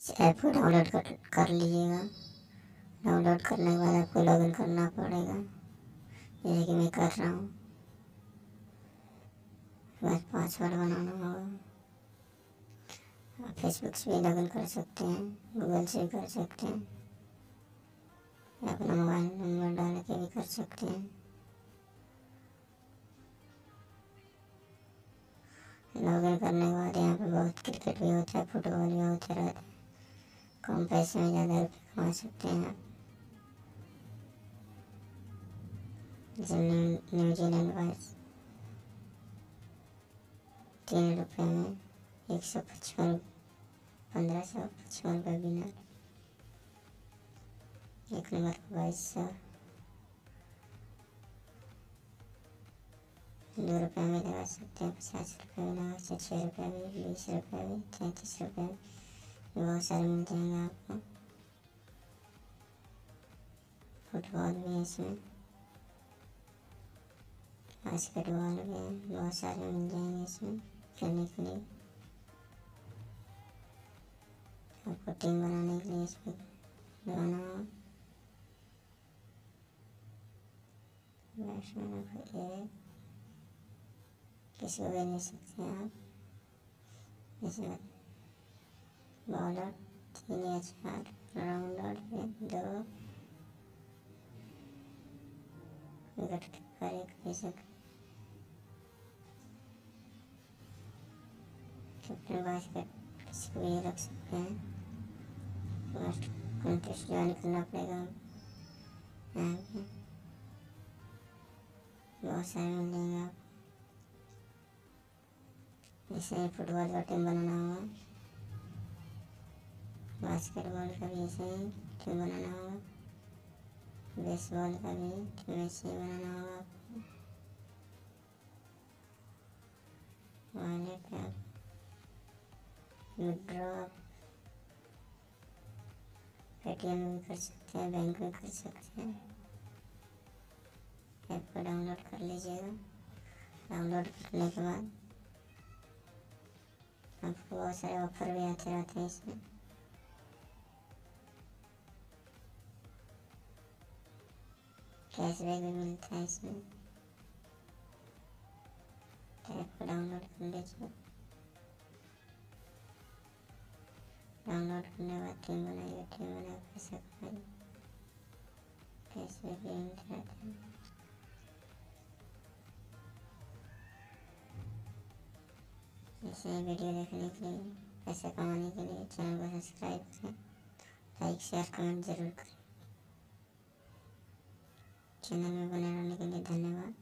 App को download कर कर लीजिएगा। डाउनलोड करने के बाद आपको लॉगिन करना पड़ेगा। जैसे कि मैं कर रहा हूँ। बस पासवर्ड बनाना होगा। आप फेसबुक से भी लॉगिन कर सकते हैं गूगल से भी कर सकते हैं। या अपना मोबाइल नंबर डाल के भी कर सकते हैं। लॉगिन करने के बाद यहाँ पे बहुत क्रिकेट भी होता है फुटबॉल भी होता रहता हैं। कम पैसे में ज़्यादा रुपये कमा सकते हैं। आप न्यूजीलैंड वाइस तीन रुपये में एक सौ पचपन, पंद्रह सौ पचपन रुपये बिना। एक नंबर पर बाईस सौ। दो रुपये में लगा सकते हैं, पचास रुपये में लगा सकते छः रुपये में, बीस रुपये में, तैंतीस रुपये में। बहुत सारे मिल जाएँगे आपको फुटबॉल भी है इसमें बास्केटबॉल भी बहुत सारे मिल जाएँगे इसमें खेलने के लिए। आपको टीम बनाने के लिए इसमें लगाना बैट्समैन को एक किसी को भी नहीं सकते आप। इसमें बॉलर तीन या चार राउंडर में दो विकेट कीपर एक कैप्टन बास्केट किसी को भी रख सकते हैं फ़र्स्ट कंटेस्ट ज्वाइन करना पड़ेगा पे बहुत सारे मिल जाएँगे आप जैसे फुटबॉल का टीम बनाना होगा बास्केटबॉल का भी ऐसे ही बनाना होगा। बेसबॉल का भी ऐसे ही बनाना होगा। आपको वॉलेट आप विड्रॉ पेटीएम भी कर सकते हैं, बैंक में कर सकते हैं। ऐप को डाउनलोड कर लीजिएगा। डाउनलोड करने के बाद आपको बहुत सारे ऑफ़र भी आते रहते हैं इसमें। कैशबैक भी मिलता है इसमें ऐप डाउनलोड कर लीजिए डाउनलोड करने के बाद टीम बनाइए टीम बना पैसा कमाइए कैशबैक भी मिलते हैं ऐसे ही वीडियो देखने के लिए पैसे कमाने के लिए चैनल को सब्सक्राइब करें लाइक शेयर कमेंट ज़रूर करें चैनल में बने रहने के लिए धन्यवाद